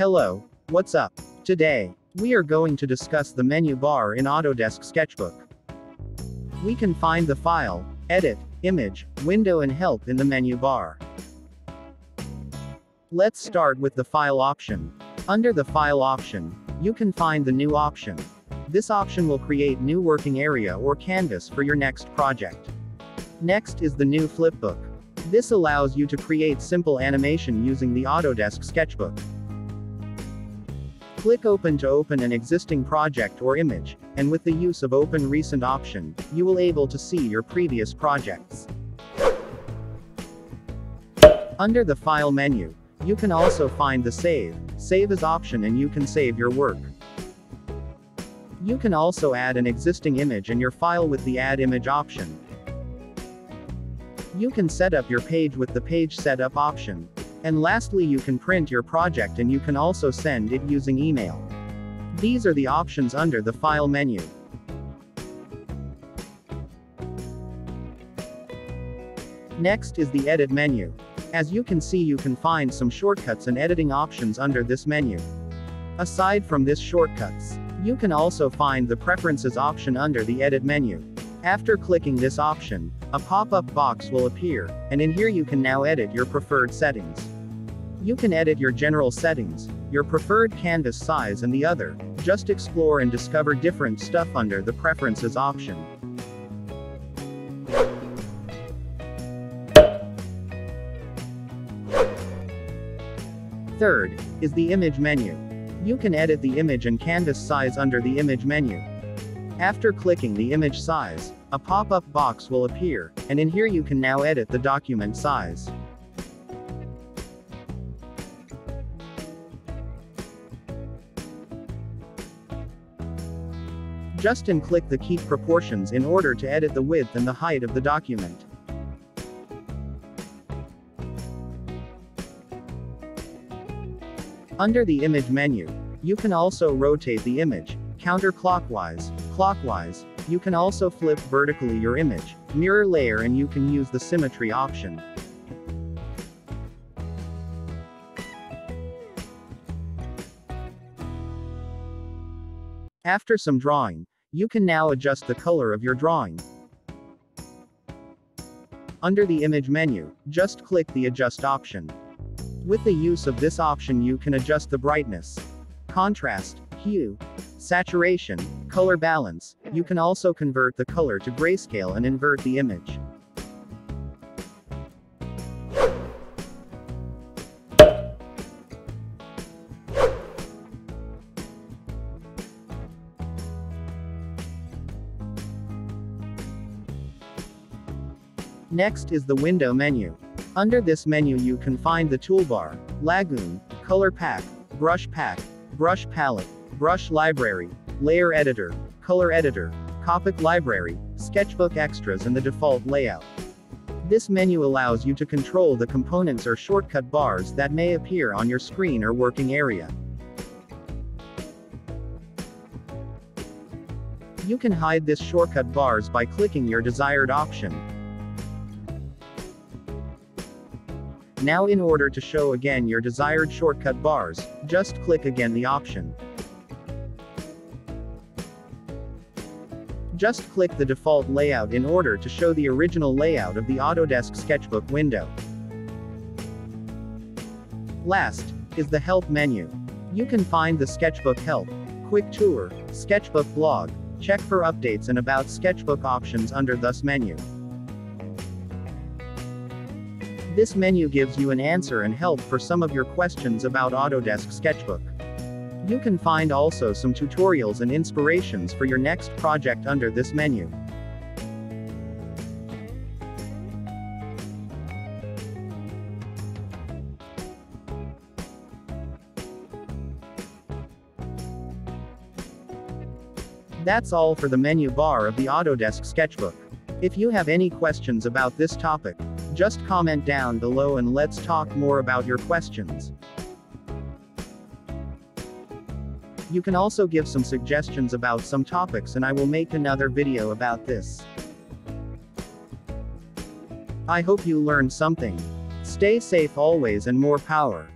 Hello, what's up? Today, we are going to discuss the menu bar in Autodesk Sketchbook. We can find the File, Edit, Image, Window and Help in the menu bar. Let's start with the File option. Under the File option, you can find the New option. This option will create new working area or canvas for your next project. Next is the new Flipbook. This allows you to create simple animation using the Autodesk Sketchbook. Click Open to open an existing project or image, and with the use of Open Recent option, you will able to see your previous projects. Under the File menu, you can also find the Save, Save as option and you can save your work. You can also add an existing image in your file with the Add Image option. You can set up your page with the Page Setup option. And lastly you can print your project and you can also send it using email. These are the options under the File menu. Next is the Edit menu. As you can see you can find some shortcuts and editing options under this menu. Aside from this shortcuts, you can also find the Preferences option under the Edit menu. After clicking this option, a pop-up box will appear, and in here you can now edit your preferred settings. You can edit your general settings, your preferred canvas size and the other, just explore and discover different stuff under the Preferences option. Third, is the Image menu. You can edit the image and canvas size under the Image menu. After clicking the image size, a pop-up box will appear, and in here you can now edit the document size. Just click the Keep Proportions in order to edit the width and the height of the document. Under the Image menu, you can also rotate the image, counterclockwise, clockwise, you can also flip vertically your image, mirror layer and you can use the symmetry option. After some drawing, you can now adjust the color of your drawing. Under the image menu, just click the adjust option. With the use of this option you can adjust the brightness, contrast, hue, saturation, color balance, you can also convert the color to grayscale and invert the image. Next is the window menu. Under this menu you can find the toolbar, Lagoon, Color Puck, Brush Puck, Brush Palette, Brush Library, Layer Editor, Color Editor, Copic Library, Sketchbook Extras and the default layout. This menu allows you to control the components or shortcut bars that may appear on your screen or working area. You can hide this shortcut bars by clicking your desired option. Now in order to show again your desired shortcut bars, just click again the option. Just click the default layout in order to show the original layout of the Autodesk Sketchbook window. Last, is the Help menu. You can find the Sketchbook Help, Quick Tour, Sketchbook Blog, check for updates and about Sketchbook options under this menu. This menu gives you an answer and help for some of your questions about Autodesk Sketchbook. You can find also some tutorials and inspirations for your next project under this menu. That's all for the menu bar of the Autodesk Sketchbook. If you have any questions about this topic, just comment down below and let's talk more about your questions. You can also give some suggestions about some topics and I will make another video about this. I hope you learned something. Stay safe always and more power.